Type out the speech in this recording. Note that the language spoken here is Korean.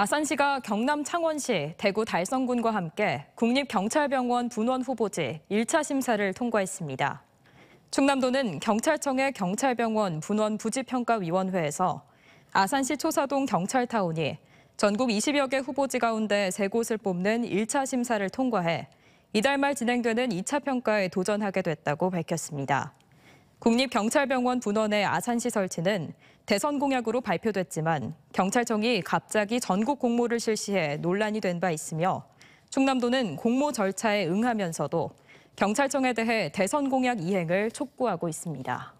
아산시가 경남 창원시, 대구 달성군과 함께 국립경찰병원 분원 후보지 1차 심사를 통과했습니다. 충남도는 경찰청의 경찰병원 분원 부지평가위원회에서 아산시 초사동 경찰타운이 전국 20여 개 후보지 가운데 세 곳을 뽑는 1차 심사를 통과해 이달 말 진행되는 2차 평가에 도전하게 됐다고 밝혔습니다. 국립경찰병원 분원의 아산시 설치는 대선 공약으로 발표됐지만 경찰청이 갑자기 전국 공모를 실시해 논란이 된 바 있으며 충남도는 공모 절차에 응하면서도 경찰청에 대해 대선 공약 이행을 촉구하고 있습니다.